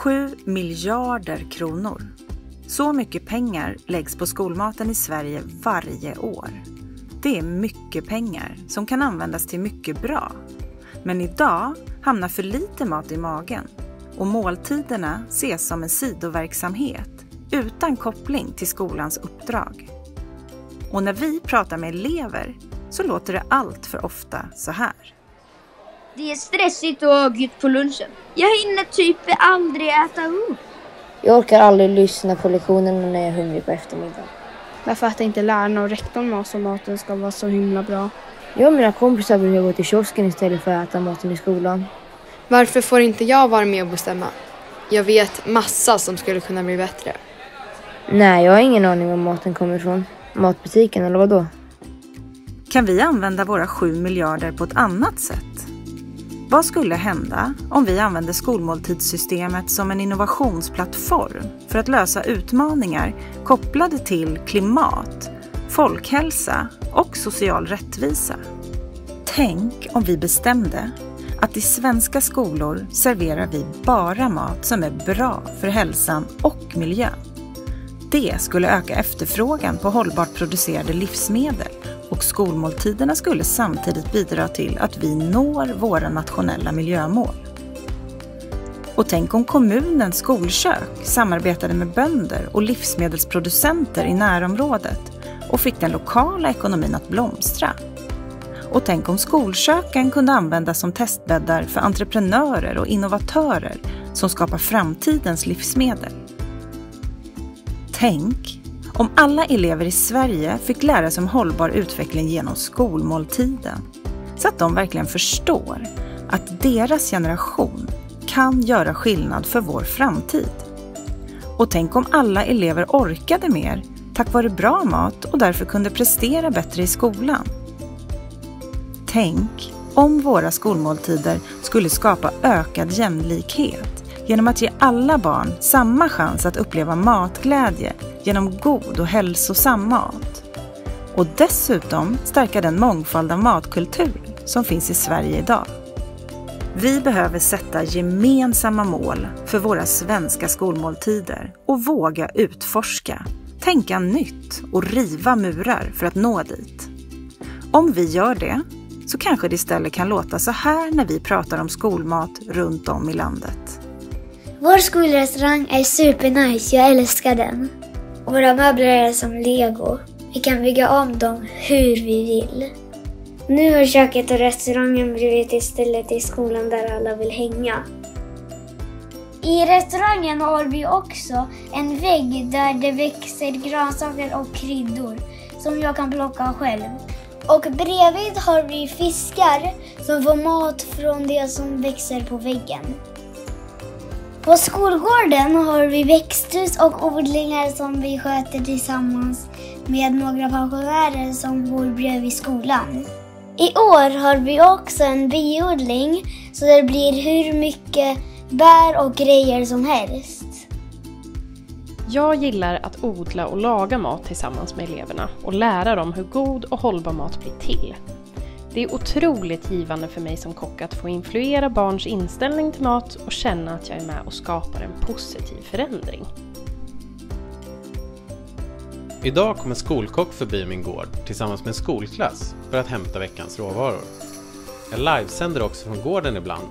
7 miljarder kronor. Så mycket pengar läggs på skolmaten i Sverige varje år. Det är mycket pengar som kan användas till mycket bra. Men idag hamnar för lite mat i magen och måltiderna ses som en sidoverksamhet utan koppling till skolans uppdrag. Och när vi pratar med elever så låter det allt för ofta så här. Det är stressigt och ögigt på lunchen. Jag hinner typ aldrig äta upp. Jag orkar aldrig lyssna på lektionerna när jag är hungrig på eftermiddagen. Varför äter inte lärarna och rektorn oss om maten ska vara så himla bra? Jag och mina kompisar brukar gå till kiosken istället för att äta maten i skolan. Varför får inte jag vara med och bestämma? Jag vet massa som skulle kunna bli bättre. Nej, jag har ingen aning var maten kommer ifrån. Matbutiken eller vad då? Kan vi använda våra 7 miljarder på ett annat sätt? Vad skulle hända om vi använde skolmåltidssystemet som en innovationsplattform för att lösa utmaningar kopplade till klimat, folkhälsa och social rättvisa? Tänk om vi bestämde att i svenska skolor serverar vi bara mat som är bra för hälsan och miljön. Det skulle öka efterfrågan på hållbart producerade livsmedel och skolmåltiderna skulle samtidigt bidra till att vi når våra nationella miljömål. Och tänk om kommunens skolkök samarbetade med bönder och livsmedelsproducenter i närområdet och fick den lokala ekonomin att blomstra. Och tänk om skolköken kunde användas som testbäddar för entreprenörer och innovatörer som skapar framtidens livsmedel. Tänk om alla elever i Sverige fick lära sig om hållbar utveckling genom skolmåltiden. Så att de verkligen förstår att deras generation kan göra skillnad för vår framtid. Och tänk om alla elever orkade mer tack vare bra mat och därför kunde prestera bättre i skolan. Tänk om våra skolmåltider skulle skapa ökad jämlikhet genom att ge alla barn samma chans att uppleva matglädje genom god och hälsosam mat. Och dessutom stärka den mångfald av matkultur som finns i Sverige idag. Vi behöver sätta gemensamma mål för våra svenska skolmåltider och våga utforska, tänka nytt och riva murar för att nå dit. Om vi gör det så kanske det istället kan låta så här när vi pratar om skolmat runt om i landet. Vår skolrestaurang är supernice, jag älskar den. Våra möbler är som lego. Vi kan bygga om dem hur vi vill. Nu har köket och restaurangen blivit istället till skolan där alla vill hänga. I restaurangen har vi också en vägg där det växer grönsaker och kryddor som jag kan plocka själv. Och bredvid har vi fiskar som får mat från det som växer på väggen. På skolgården har vi växthus och odlingar som vi sköter tillsammans med några pensionärer som bor bredvid skolan. I år har vi också en biodling så det blir hur mycket bär och grejer som helst. Jag gillar att odla och laga mat tillsammans med eleverna och lära dem hur god och hållbar mat blir till. Det är otroligt givande för mig som kock att få influera barns inställning till mat och känna att jag är med och skapar en positiv förändring. Idag kommer skolkock förbi min gård tillsammans med en skolklass för att hämta veckans råvaror. Jag livesänder också från gården ibland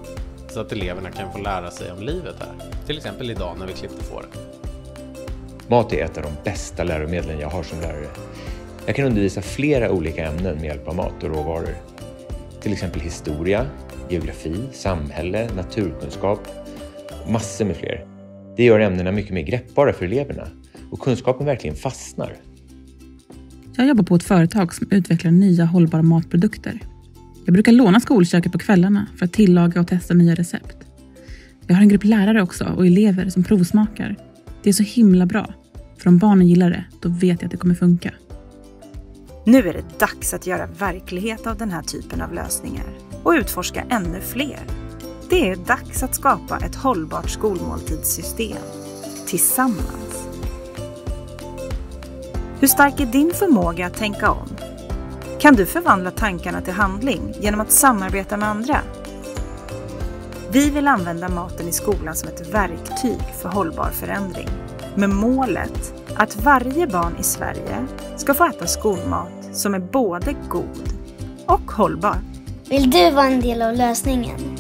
så att eleverna kan få lära sig om livet här. Till exempel idag när vi klippte fåren. Mat är ett av de bästa läromedlen jag har som lärare. Jag kan undervisa flera olika ämnen med hjälp av mat och råvaror. Till exempel historia, geografi, samhälle, naturkunskap och massor med fler. Det gör ämnena mycket mer greppbara för eleverna och kunskapen verkligen fastnar. Jag jobbar på ett företag som utvecklar nya hållbara matprodukter. Jag brukar låna skolköket på kvällarna för att tillaga och testa nya recept. Jag har en grupp lärare också och elever som provsmakar. Det är så himla bra. För om barnen gillar det, då vet jag att det kommer funka. Nu är det dags att göra verklighet av den här typen av lösningar och utforska ännu fler. Det är dags att skapa ett hållbart skolmåltidssystem tillsammans. Hur stark är din förmåga att tänka om? Kan du förvandla tankarna till handling genom att samarbeta med andra? Vi vill använda maten i skolan som ett verktyg för hållbar förändring. Med målet att varje barn i Sverige ska få äta skolmat som är både god och hållbar. Vill du vara en del av lösningen?